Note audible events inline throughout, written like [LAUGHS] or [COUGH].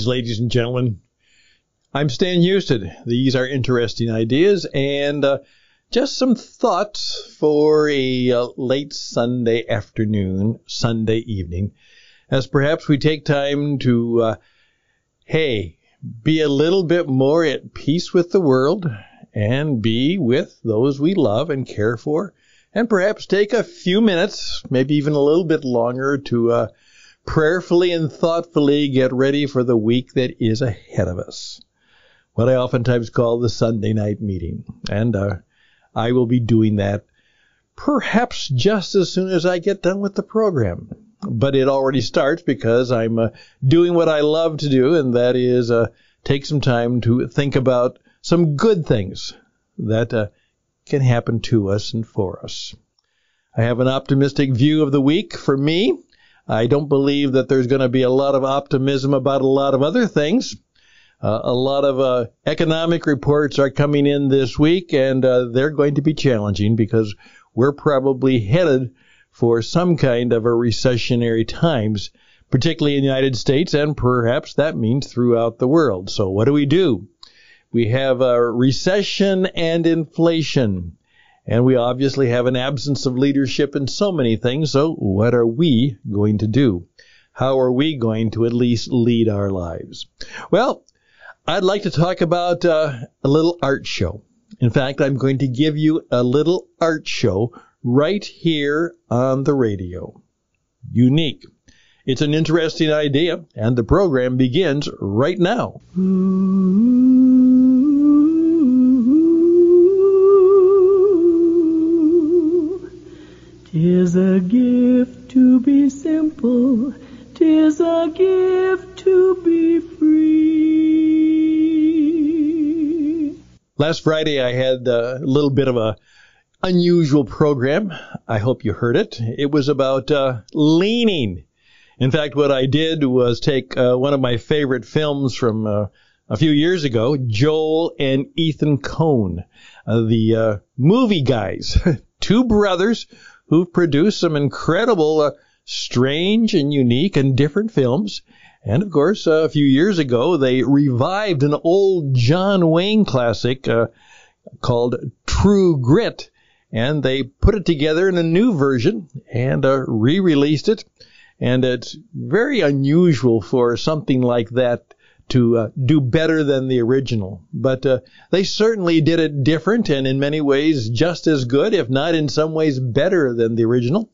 Greetings, ladies and gentlemen. I'm Stan Houston. These are interesting ideas and uh, just some thoughts for a uh, late Sunday afternoon, Sunday evening, as perhaps we take time to, uh, hey, be a little bit more at peace with the world and be with those we love and care for, and perhaps take a few minutes, maybe even a little bit longer, to uh, prayerfully and thoughtfully get ready for the week that is ahead of us. What I oftentimes call the Sunday night meeting. And uh, I will be doing that perhaps just as soon as I get done with the program. But it already starts because I'm uh, doing what I love to do, and that is uh, take some time to think about some good things that uh, can happen to us and for us. I have an optimistic view of the week for me. I don't believe that there's going to be a lot of optimism about a lot of other things. Uh, a lot of uh, economic reports are coming in this week, and uh, they're going to be challenging because we're probably headed for some kind of a recessionary times, particularly in the United States, and perhaps that means throughout the world. So what do we do? We have a recession and inflation. And we obviously have an absence of leadership in so many things. So what are we going to do? How are we going to at least lead our lives? Well, I'd like to talk about uh, a little art show. In fact, I'm going to give you a little art show right here on the radio. Unique. It's an interesting idea, and the program begins right now. Tis a gift to be simple, tis a gift to be free. Last Friday, I had a little bit of a unusual program. I hope you heard it. It was about uh, leaning. In fact, what I did was take uh, one of my favorite films from uh, a few years ago, Joel and Ethan Coen, uh, the uh, movie guys, [LAUGHS] two brothers who've produced some incredible, uh, strange and unique and different films. And of course, uh, a few years ago, they revived an old John Wayne classic uh, called True Grit, and they put it together in a new version and uh, re-released it. And it's very unusual for something like that to uh, do better than the original. But uh, they certainly did it different and in many ways just as good, if not in some ways better than the original.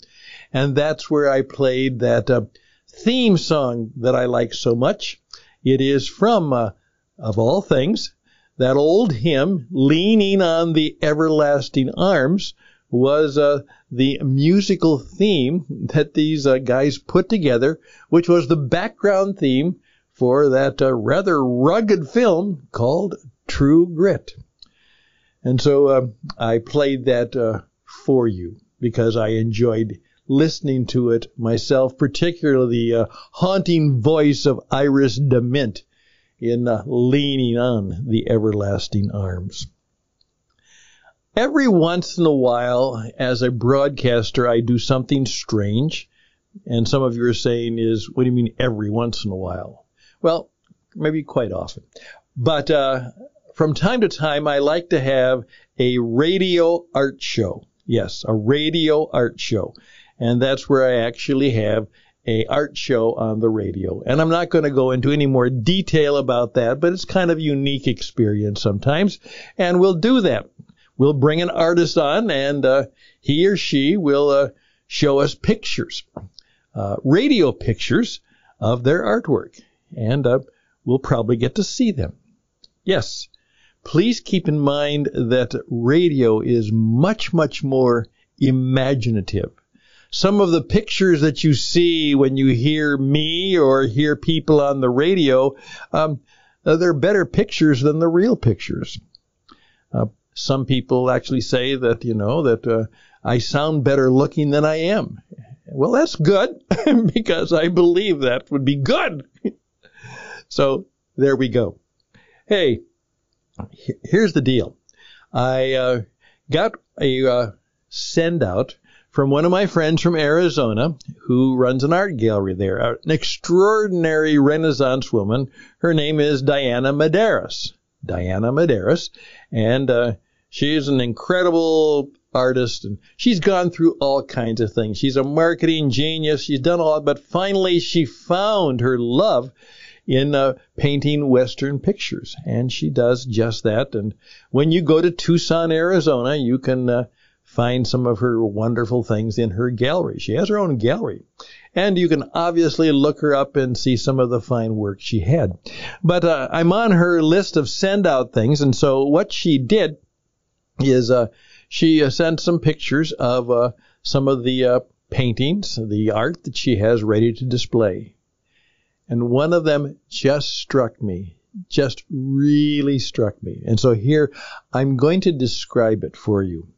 And that's where I played that uh, theme song that I like so much. It is from, uh, of all things, that old hymn, Leaning on the Everlasting Arms, was uh, the musical theme that these uh, guys put together, which was the background theme for that uh, rather rugged film called True Grit. And so uh, I played that uh, for you because I enjoyed listening to it myself, particularly the uh, haunting voice of Iris DeMent in uh, Leaning on the Everlasting Arms. Every once in a while, as a broadcaster, I do something strange. And some of you are saying is, what do you mean every once in a while? Well, maybe quite often. But uh, from time to time, I like to have a radio art show. Yes, a radio art show. And that's where I actually have a art show on the radio. And I'm not going to go into any more detail about that, but it's kind of a unique experience sometimes. And we'll do that. We'll bring an artist on and uh, he or she will uh, show us pictures, uh, radio pictures of their artwork and uh, we'll probably get to see them. Yes, please keep in mind that radio is much, much more imaginative. Some of the pictures that you see when you hear me or hear people on the radio, um, they're better pictures than the real pictures. Uh, some people actually say that, you know, that uh, I sound better looking than I am. Well, that's good [LAUGHS] because I believe that would be good. So there we go. Hey, here's the deal. I uh, got a uh, send out from one of my friends from Arizona who runs an art gallery there, an extraordinary Renaissance woman. Her name is Diana Madaras. Diana Madaras. And uh, she's an incredible artist and she's gone through all kinds of things. She's a marketing genius. She's done a lot, but finally she found her love in uh, painting Western pictures, and she does just that. And when you go to Tucson, Arizona, you can uh, find some of her wonderful things in her gallery. She has her own gallery. And you can obviously look her up and see some of the fine work she had. But uh, I'm on her list of send out things, and so what she did is uh, she uh, sent some pictures of uh, some of the uh, paintings, the art that she has ready to display. And one of them just struck me, just really struck me. And so here I'm going to describe it for you.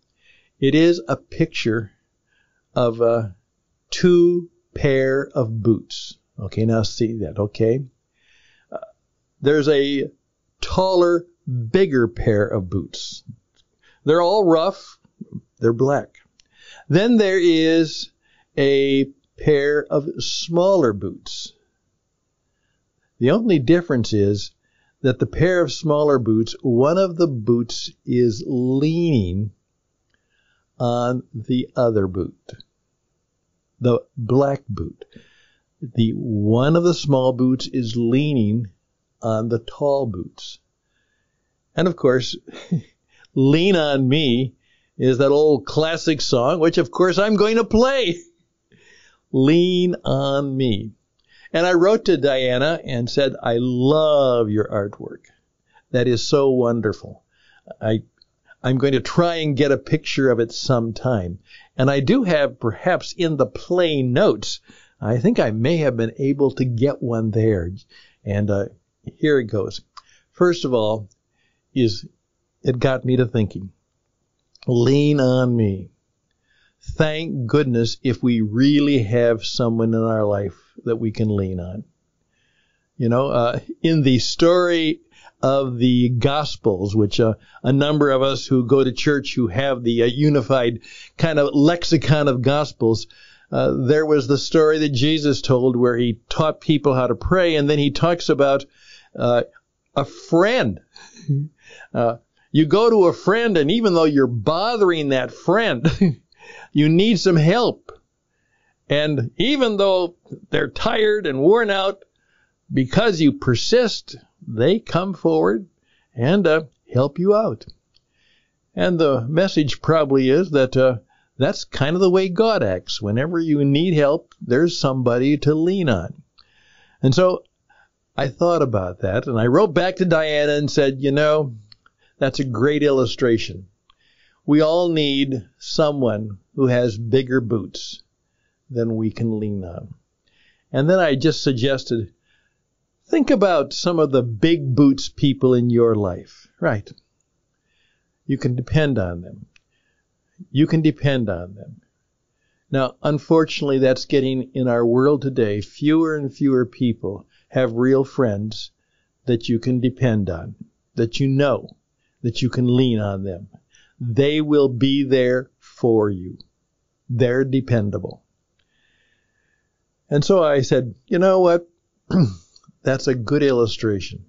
It is a picture of a two pair of boots. Okay, now see that, okay? Uh, there's a taller, bigger pair of boots. They're all rough. They're black. Then there is a pair of smaller boots. The only difference is that the pair of smaller boots, one of the boots is leaning on the other boot, the black boot. The one of the small boots is leaning on the tall boots. And of course, [LAUGHS] Lean on Me is that old classic song, which of course I'm going to play. [LAUGHS] Lean on Me. And I wrote to Diana and said, I love your artwork. That is so wonderful. I, I'm going to try and get a picture of it sometime. And I do have perhaps in the play notes, I think I may have been able to get one there. And uh, here it goes. First of all, is it got me to thinking. Lean on me. Thank goodness if we really have someone in our life that we can lean on. You know, uh, in the story of the Gospels, which uh, a number of us who go to church who have the uh, unified kind of lexicon of Gospels, uh, there was the story that Jesus told where he taught people how to pray, and then he talks about uh, a friend. [LAUGHS] Uh, you go to a friend, and even though you're bothering that friend, [LAUGHS] you need some help. And even though they're tired and worn out, because you persist, they come forward and uh, help you out. And the message probably is that uh, that's kind of the way God acts. Whenever you need help, there's somebody to lean on. And so I thought about that and I wrote back to Diana and said, you know, that's a great illustration. We all need someone who has bigger boots than we can lean on. And then I just suggested think about some of the big boots people in your life. Right. You can depend on them. You can depend on them. Now, unfortunately, that's getting in our world today. Fewer and fewer people have real friends that you can depend on, that you know, that you can lean on them. They will be there for you. They're dependable. And so I said, you know what? [CLEARS THROAT] That's a good illustration.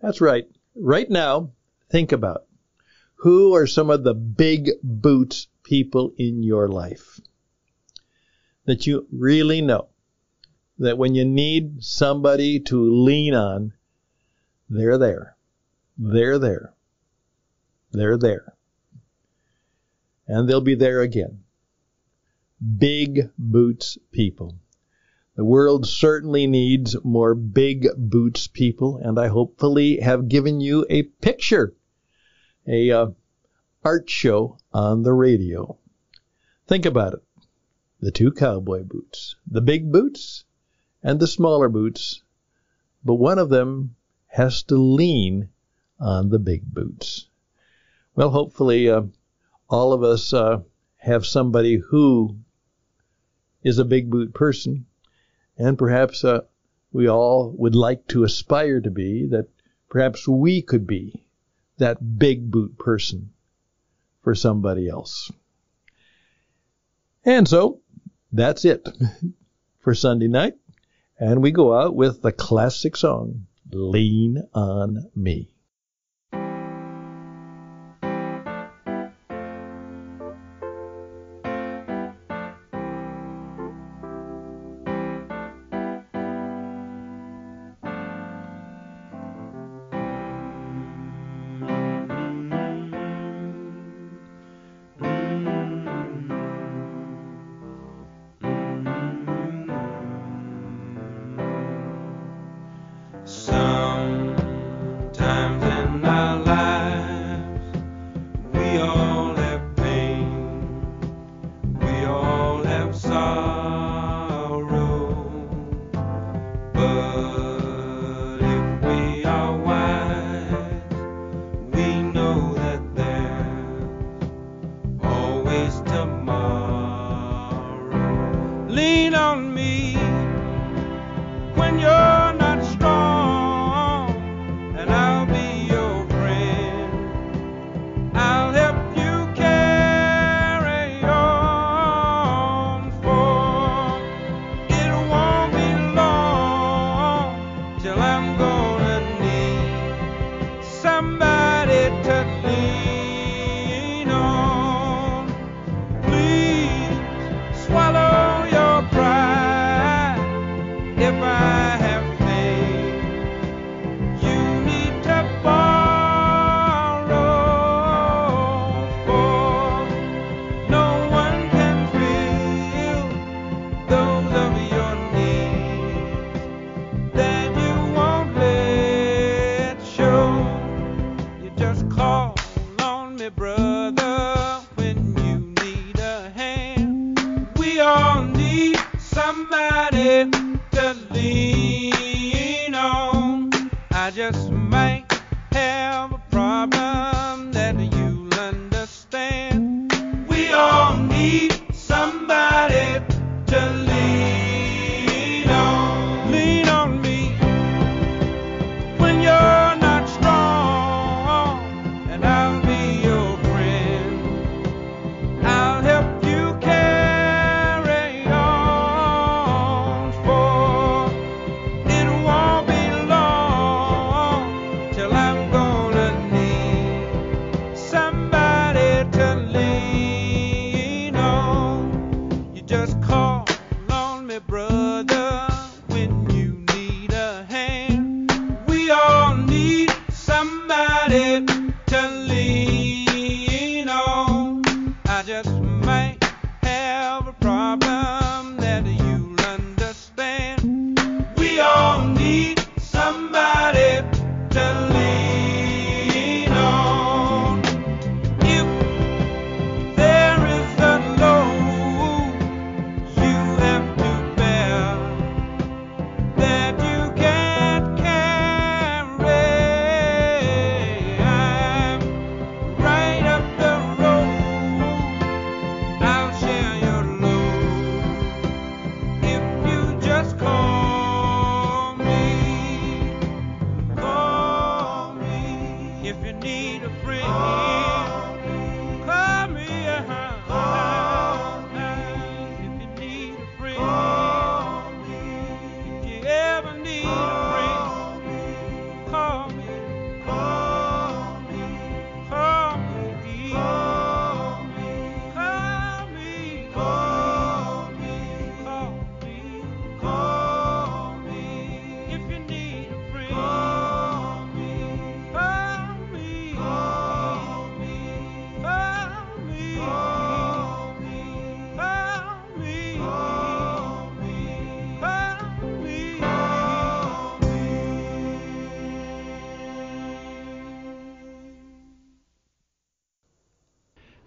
That's right. Right now, think about who are some of the big boots people in your life that you really know that when you need somebody to lean on, they're there. They're there. They're there. And they'll be there again big boots people. The world certainly needs more big boots people, and I hopefully have given you a picture, a uh, art show on the radio. Think about it. The two cowboy boots, the big boots and the smaller boots, but one of them has to lean on the big boots. Well, hopefully, uh, all of us uh, have somebody who is a big boot person, and perhaps uh, we all would like to aspire to be that perhaps we could be that big boot person for somebody else. And so that's it [LAUGHS] for Sunday night. And we go out with the classic song, Lean on Me.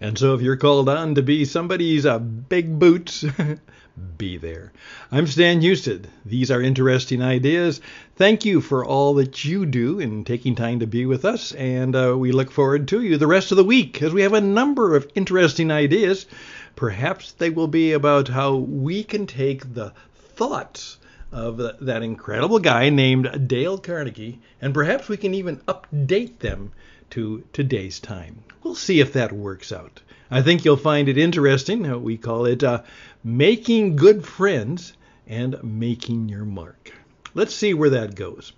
And so if you're called on to be somebody's a big boot, [LAUGHS] be there. I'm Stan Houston. These are interesting ideas. Thank you for all that you do in taking time to be with us, and uh, we look forward to you the rest of the week as we have a number of interesting ideas. Perhaps they will be about how we can take the thoughts of that incredible guy named Dale Carnegie, and perhaps we can even update them to today's time. We'll see if that works out. I think you'll find it interesting. We call it uh, making good friends and making your mark. Let's see where that goes.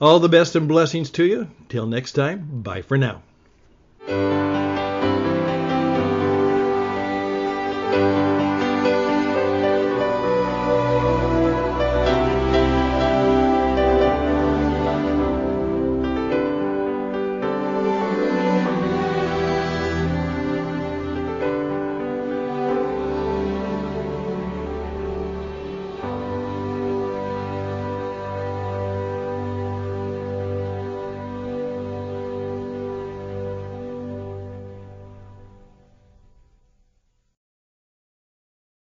All the best and blessings to you. Till next time, bye for now.